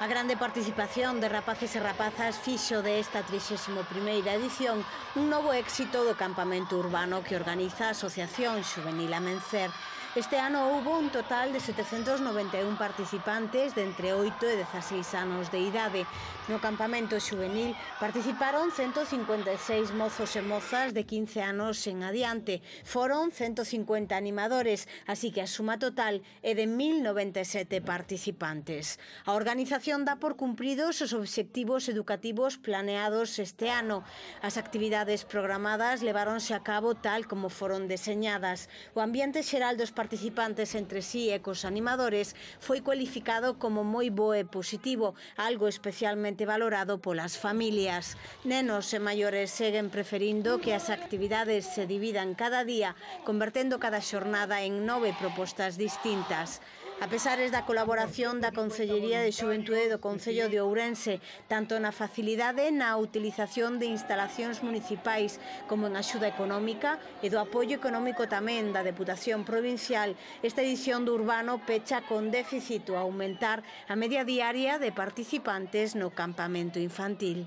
A grande participación de rapaces e rapazas fixo desta 31ª edición un novo éxito do campamento urbano que organiza a Asociación Xuvenil Amencer. Este ano houbo un total de 791 participantes de entre 8 e 16 anos de idade. No campamento juvenil participaron 156 mozos e mozas de 15 anos en adiante. Foron 150 animadores, así que a suma total é de 1.097 participantes. A organización dá por cumpridos os obxectivos educativos planeados este ano. As actividades programadas leváronse a cabo tal como foron deseñadas. O ambiente xeral dos participantes participantes entre sí e cos animadores foi cualificado como moi bo e positivo, algo especialmente valorado polas familias. Nenos e maiores seguen preferindo que as actividades se dividan cada día, convertendo cada xornada en nove propostas distintas. A pesares da colaboración da Consellería de Xuventude do Concello de Ourense, tanto na facilidade na utilización de instalacións municipais como na axuda económica e do apoio económico tamén da Deputación Provincial, esta edición do Urbano pecha con déficit a aumentar a media diaria de participantes no campamento infantil.